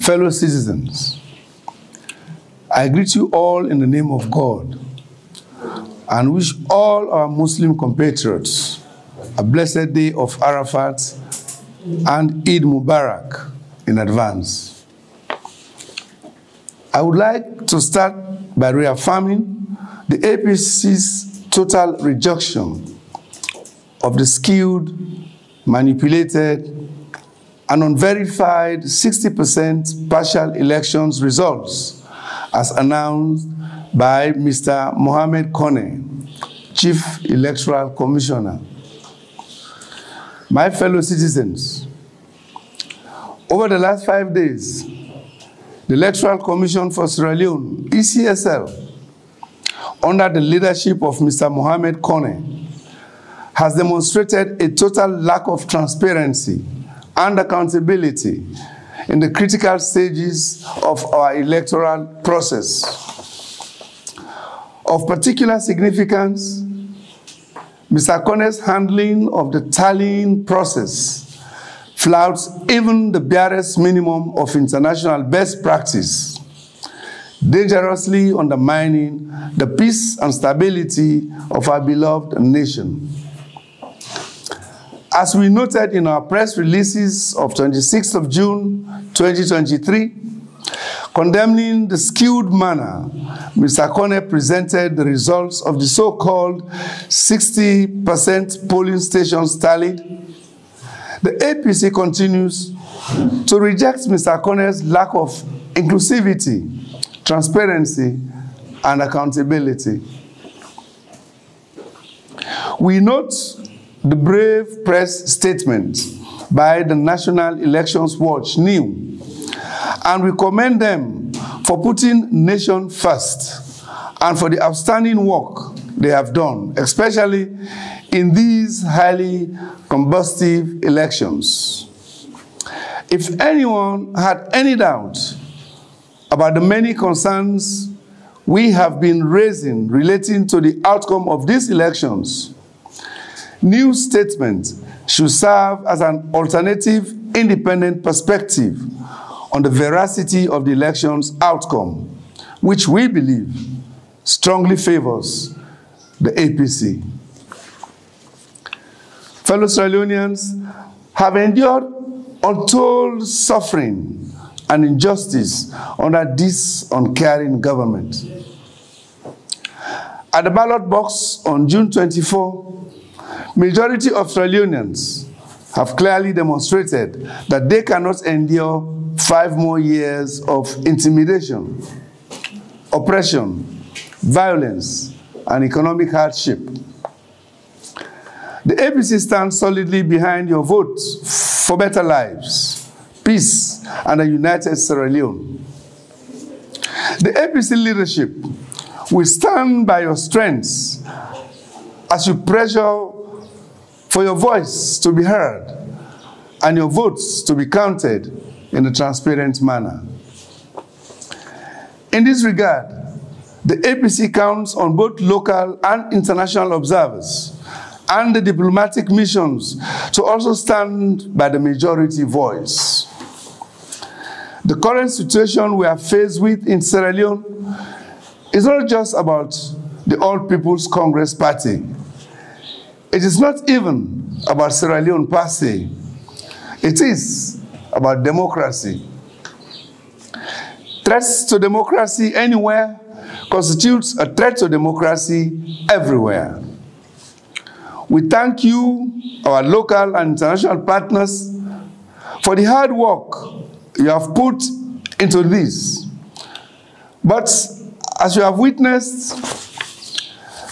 fellow citizens, I greet you all in the name of God and wish all our Muslim compatriots a blessed day of Arafat and Eid Mubarak in advance. I would like to start by reaffirming the APC's total rejection of the skewed, manipulated, and unverified 60% partial elections results as announced by Mr. Mohamed Konneh, Chief Electoral Commissioner. My fellow citizens, over the last five days, the Electoral Commission for Sierra Leone, ECSL, under the leadership of Mr. Mohamed Konneh, has demonstrated a total lack of transparency and accountability in the critical stages of our electoral process. Of particular significance, Mr. Konneh's handling of the tallying process flouts even the barest minimum of international best practice, dangerously undermining the peace and stability of our beloved nation. As we noted in our press releases of 26th of June 2023, condemning the skewed manner Mr. Konneh presented the results of the so-called 60% polling stations tallied, the APC continues to reject Mr. Konneh's lack of inclusivity, transparency, and accountability. We note the brave press statement by the National Elections Watch, NEW, and we commend them for putting nation first and for the outstanding work they have done, especially in these highly combustive elections. If anyone had any doubt about the many concerns we have been raising relating to the outcome of these elections, new statement should serve as an alternative independent perspective on the veracity of the election's outcome, which we believe strongly favors the APC. Fellow Sierra Leoneans have endured untold suffering and injustice under this uncaring government. At the ballot box on June 24, majority of Sierra Leoneans have clearly demonstrated that they cannot endure five more years of intimidation, oppression, violence, and economic hardship. The APC stands solidly behind your vote for better lives, peace, and a united Sierra Leone. The APC leadership will stand by your strengths as you pressure for your voice to be heard and your votes to be counted in a transparent manner. In this regard, the APC counts on both local and international observers and the diplomatic missions to also stand by the majority voice. The current situation we are faced with in Sierra Leone is not just about the All People's Congress Party. It is not even about Sierra Leone per se. It is about democracy. Threats to democracy anywhere constitutes a threat to democracy everywhere. We thank you, our local and international partners, for the hard work you have put into this. But as you have witnessed,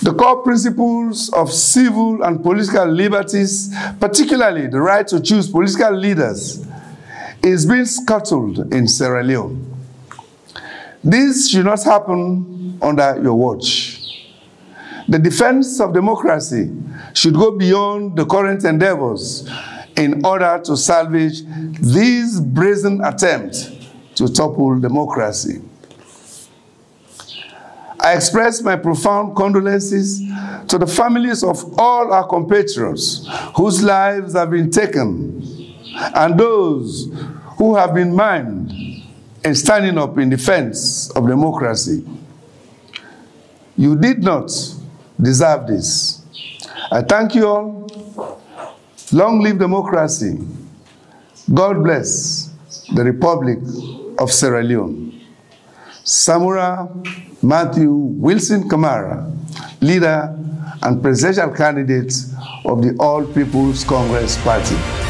the core principles of civil and political liberties, particularly the right to choose political leaders, is being scuttled in Sierra Leone. This should not happen under your watch. The defense of democracy should go beyond the current endeavors in order to salvage this brazen attempt to topple democracy. I express my profound condolences to the families of all our compatriots whose lives have been taken and those who have been maimed in standing up in defense of democracy. You did not deserve this. I thank you all. Long live democracy. God bless the Republic of Sierra Leone. Samura Matthew Wilson Kamara, leader and presidential candidate of the All People's Congress Party.